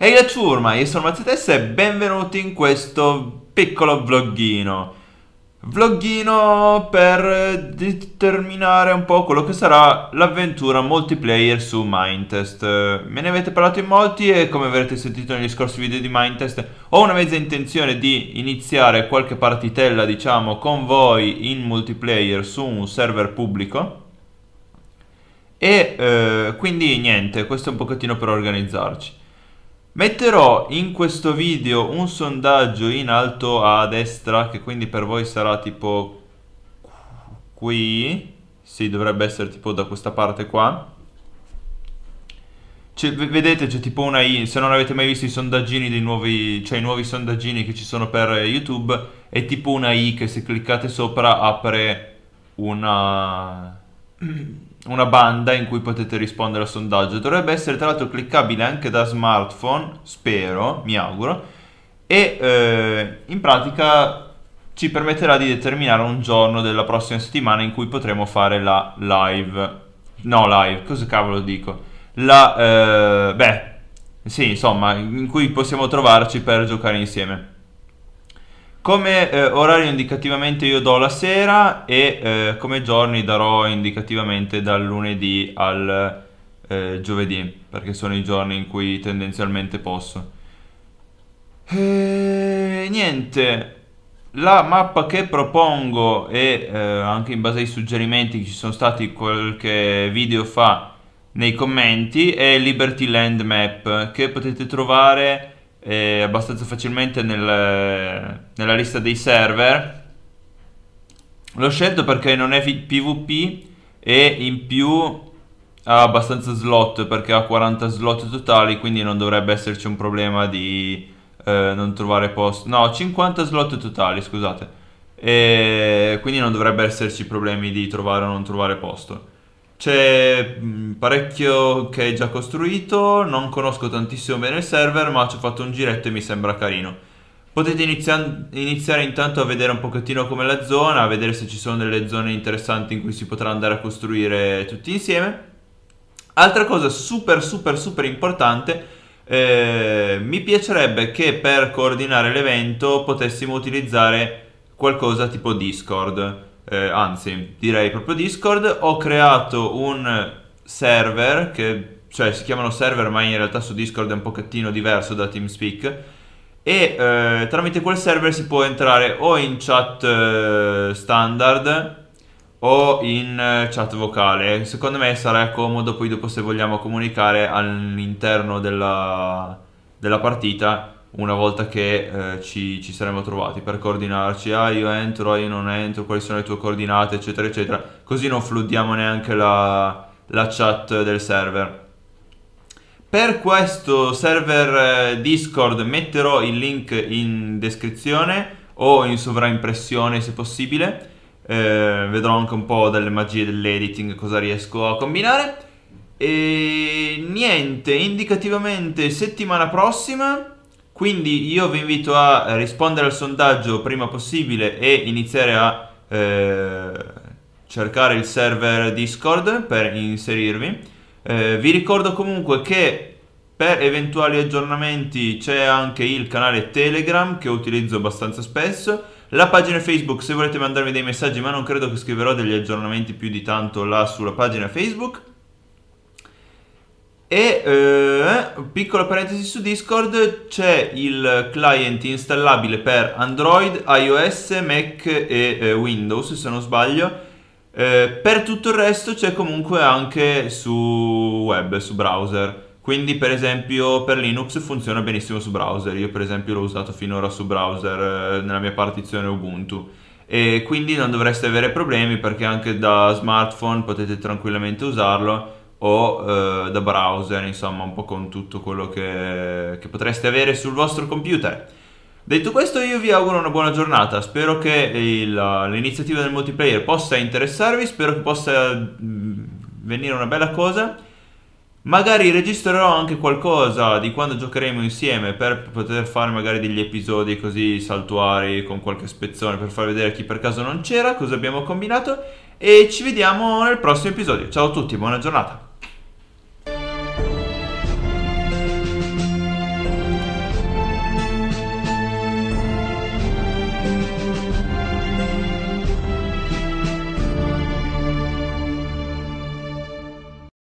Ehi la ciurma, io sono Mazzetessa e benvenuti in questo piccolo vloggino. Vloggino per determinare un po' quello che sarà l'avventura multiplayer su Mindtest. Me ne avete parlato in molti e come avrete sentito negli scorsi video di Mindtest ho una mezza intenzione di iniziare qualche partitella diciamo con voi in multiplayer su un server pubblico. E eh, quindi niente, questo è un pochettino per organizzarci. Metterò in questo video un sondaggio in alto a destra che quindi per voi sarà tipo qui. Sì, dovrebbe essere tipo da questa parte qua. Cioè, vedete c'è tipo una I, se non avete mai visto i sondaggini dei nuovi, cioè i nuovi sondaggini che ci sono per YouTube, è tipo una I che se cliccate sopra apre una una banda in cui potete rispondere al sondaggio. Dovrebbe essere tra l'altro cliccabile anche da smartphone, spero, mi auguro, e eh, in pratica ci permetterà di determinare un giorno della prossima settimana in cui potremo fare la live. No, live, cosa cavolo dico? La, eh, beh, sì, insomma, in cui possiamo trovarci per giocare insieme. Come eh, orario indicativamente io do la sera e eh, come giorni darò indicativamente dal lunedì al eh, giovedì, perché sono i giorni in cui tendenzialmente posso. E niente, la mappa che propongo e eh, anche in base ai suggerimenti che ci sono stati qualche video fa nei commenti è Liberty Land Map che potete trovare eh, abbastanza facilmente nel, nella lista dei server. L'ho scelto perché non è PvP e in più ha abbastanza slot perché ha 40 slot totali, quindi non dovrebbe esserci un problema di eh, non trovare posto. No, 50 slot totali, scusate. E quindi non dovrebbe esserci problemi di trovare o non trovare posto. C'è mm, parecchio che è già costruito, non conosco tantissimo bene il server, ma ci ho fatto un giretto e mi sembra carino. Potete inizia- iniziare intanto a vedere un pochettino come la zona, a vedere se ci sono delle zone interessanti in cui si potrà andare a costruire tutti insieme. Altra cosa super super super importante, eh, mi piacerebbe che per coordinare l'evento potessimo utilizzare qualcosa tipo Discord eh, anzi direi proprio Discord, ho creato un server che cioè si chiamano server ma in realtà su Discord è un pochettino diverso da TeamSpeak e eh, tramite quel server si può entrare o in chat eh, standard o in eh, chat vocale. Secondo me sarà comodo poi dopo se vogliamo comunicare all'interno della, della partita una volta che eh, ci, ci, saremo trovati per coordinarci, ah io entro, ah io non entro, quali sono le tue coordinate, eccetera, eccetera, così non fluddiamo neanche la, la chat del server. Per questo server eh, Discord metterò il link in descrizione o in sovraimpressione se possibile, eh, vedrò anche un po' delle magie dell'editing, cosa riesco a combinare. E niente, indicativamente settimana prossima quindi io vi invito a rispondere al sondaggio prima possibile e iniziare a eh, cercare il server Discord per inserirvi. Eh, vi ricordo comunque che per eventuali aggiornamenti c'è anche il canale Telegram che utilizzo abbastanza spesso. La pagina Facebook se volete mandarmi dei messaggi, ma non credo che scriverò degli aggiornamenti più di tanto là sulla pagina Facebook. E eh, piccola parentesi su Discord, c'è il client installabile per Android, iOS, Mac e eh, Windows se non sbaglio. Eh, per tutto il resto c'è comunque anche su web, su browser. Quindi per esempio per Linux funziona benissimo su browser. Io per esempio l'ho usato finora su browser eh, nella mia partizione Ubuntu. E quindi non dovreste avere problemi perché anche da smartphone potete tranquillamente usarlo o eh, da browser, insomma, un po' con tutto quello che, che, potreste avere sul vostro computer. Detto questo, io vi auguro una buona giornata. Spero che il, l'iniziativa del multiplayer possa interessarvi. Spero che possa mm, venire una bella cosa. Magari registrerò anche qualcosa di quando giocheremo insieme per poter fare magari degli episodi così saltuari con qualche spezzone per far vedere chi per caso non c'era, cosa abbiamo combinato e ci vediamo nel prossimo episodio. Ciao a tutti, buona giornata.